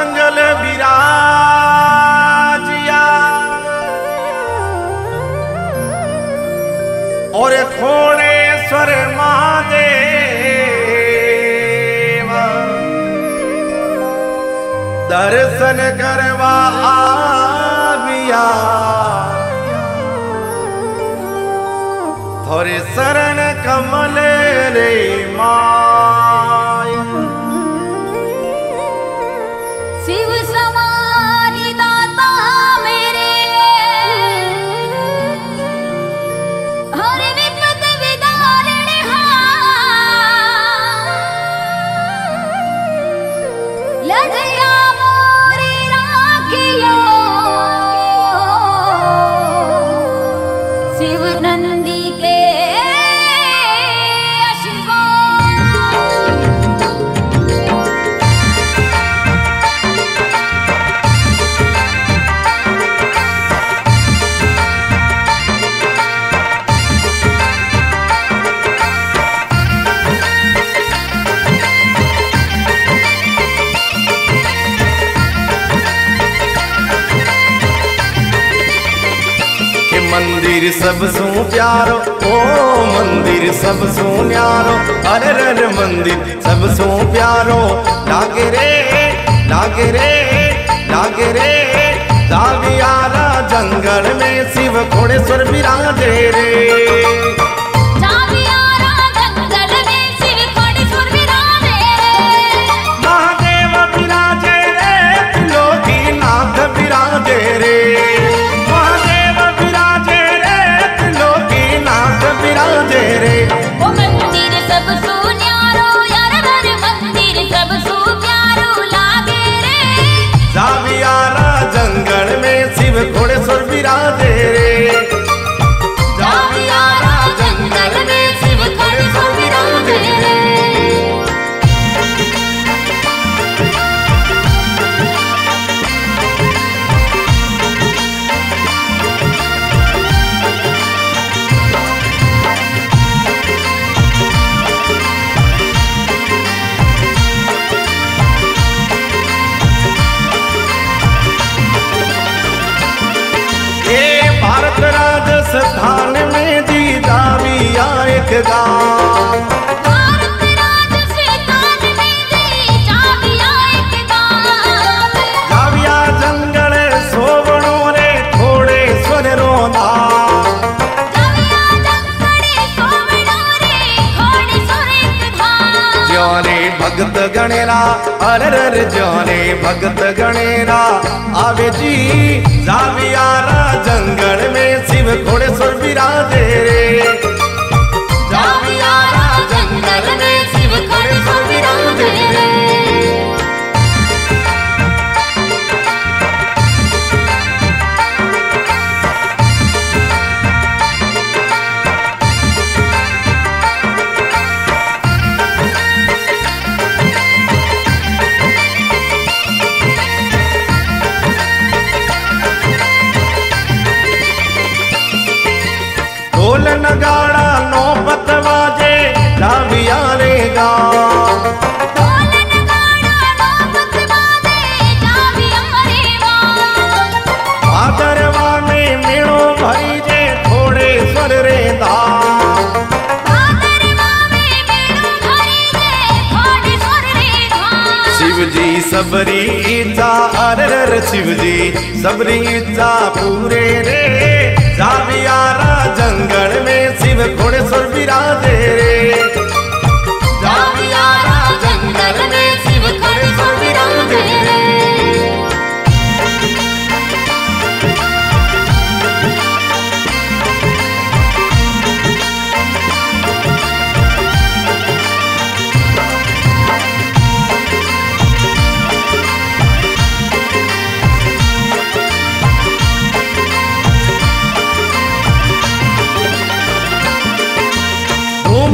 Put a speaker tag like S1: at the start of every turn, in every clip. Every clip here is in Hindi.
S1: जंगल विराजिया और खोड़ेश्वर महादेव। दर्शन करवा आविया। थोड़े शरण कमल रे माय मंदिर सब सो प्यारो, ओ मंदिर सब सो न्यारो अरे रे मंदिर सब सो प्यारो। लागे रे लागे रे लागे रे दावियारा जंगल में शिव घोड़ेश्वर दे रे। भगत गणेरा अरर जोने भगत गणेरा आवे जी जावियारा जंगल में शिव
S2: घोड़े
S1: सुर विराजे सबरी इच्छा अरर शिव जी सबरी इच्छा पूरे रे। जावियारा जंगल में शिव घोड़ेश्वर विराजे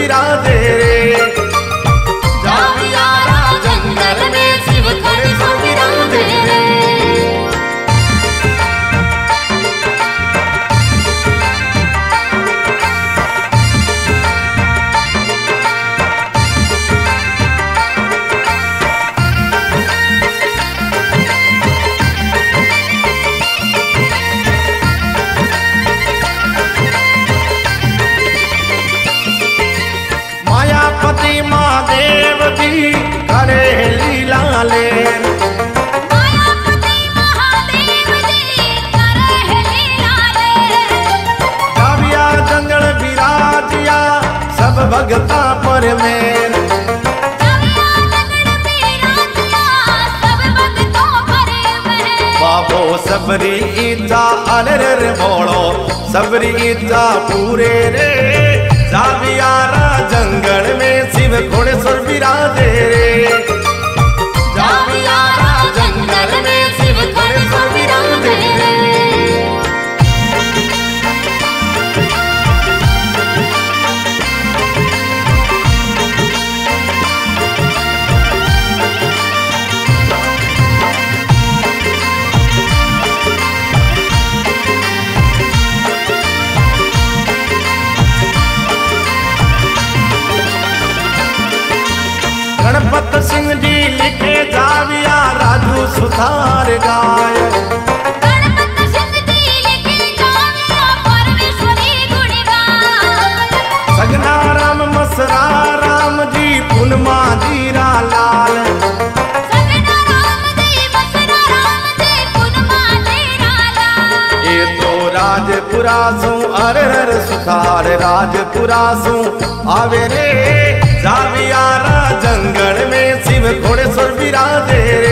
S1: घोड़े सुर भगता पर
S2: मेहर
S1: बाबो सबरी इच्छा अलर मोड़ो, सबरी इच्छा पूरे रे। जावियारा जंगल में शिव घोड़े सुर बिराजे गणपत सिंह जी लिखे जाविया राजू सुधार गाय। सगना राम मसरा राम जी पुनमा जीरा लाल। तो राजपुरा सू अरर सुधार राजपुरा सू आवे रे जावियारा जंगल में शिव घोड़े सुर बिराजे रे